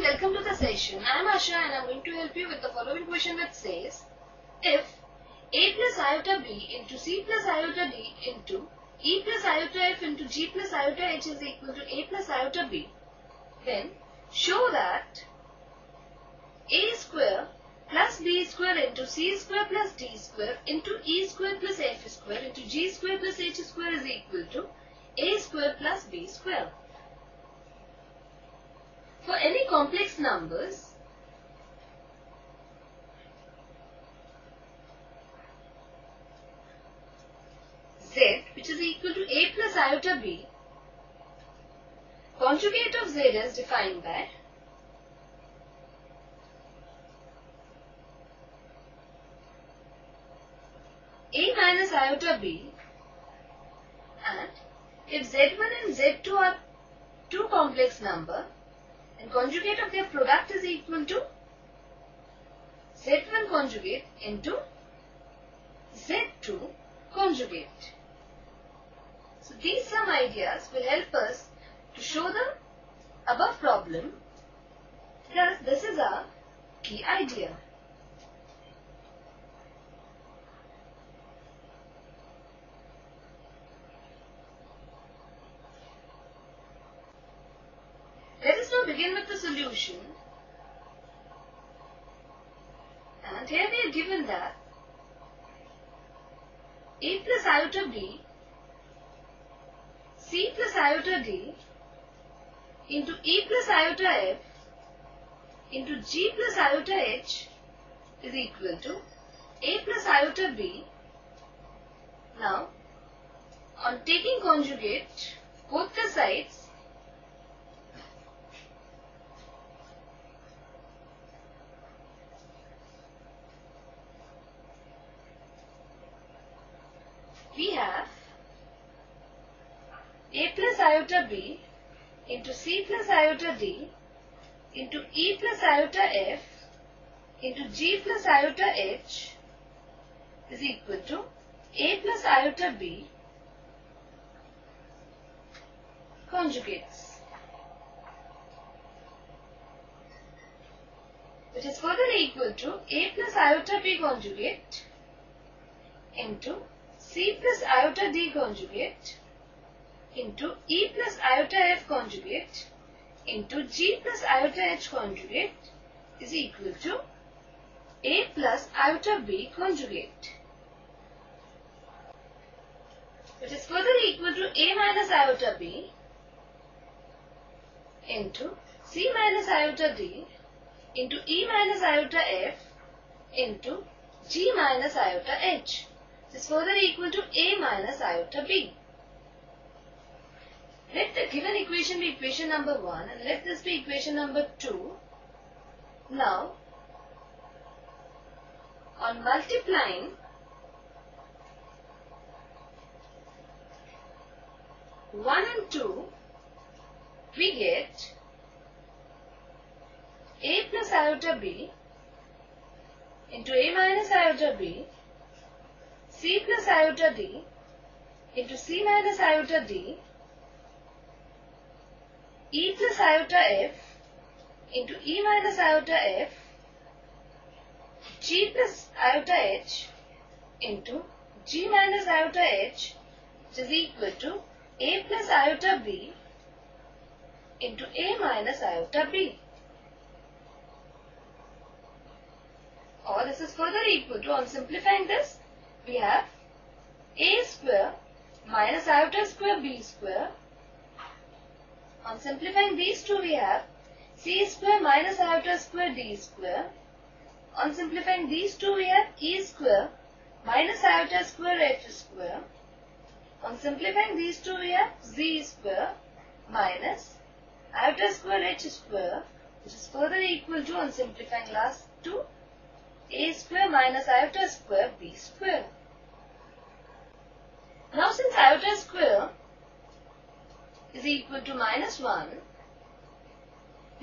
welcome to the session. I am Asha and I am going to help you with the following question that says if a plus iota b into c plus iota d into e plus iota f into g plus iota h is equal to a plus iota b then show that a square plus b square into c square plus d square into e square plus f square into g square plus h square is equal to a square plus b square. For any complex numbers, z which is equal to a plus iota b, conjugate of z is defined by a minus iota b. And if z1 and z2 are two complex number and conjugate of their product is equal to Z1 conjugate into Z2 conjugate. So these some ideas will help us to show the above problem. Thus this is our key idea. Begin with the solution. And here we are given that a plus iota b c plus iota d into e plus iota f into g plus iota h is equal to a plus iota b. Now, on taking conjugate both the sides, we have a plus iota b into c plus iota d into e plus iota f into g plus iota h is equal to a plus iota b conjugates. Which is further equal to a plus iota b conjugate into C plus iota d conjugate into E plus iota f conjugate into G plus iota h conjugate is equal to A plus iota b conjugate. Which is further equal to A minus iota b into C minus iota d into E minus iota f into G minus iota h is further equal to a minus iota b. Let the given equation be equation number 1 and let this be equation number 2. Now, on multiplying one and two, we get a plus iota b into a minus iota b c plus iota d into c minus iota d e plus iota f into e minus iota f g plus iota h into g minus iota h which is equal to a plus iota b into a minus iota b. Or this is further equal to, on simplifying this, we have a square minus iota square b square. On simplifying these two we have c square minus iota square d square. On simplifying these two we have e square minus iota square h square. On simplifying these two we have z square minus iota square h square which is further equal to on simplifying last two a square minus iota square b square. Now since iota square is equal to minus 1,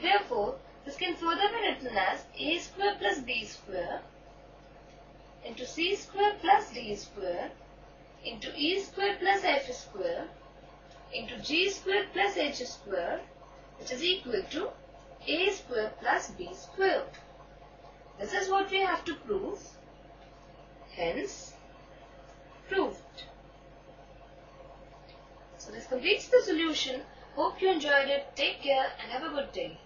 therefore this can further be written as a square plus b square into c square plus d square into e square plus f square into g square plus h square which is equal to a square plus b square. This is what we have to prove. Hence, proved. So this completes the solution. Hope you enjoyed it. Take care and have a good day.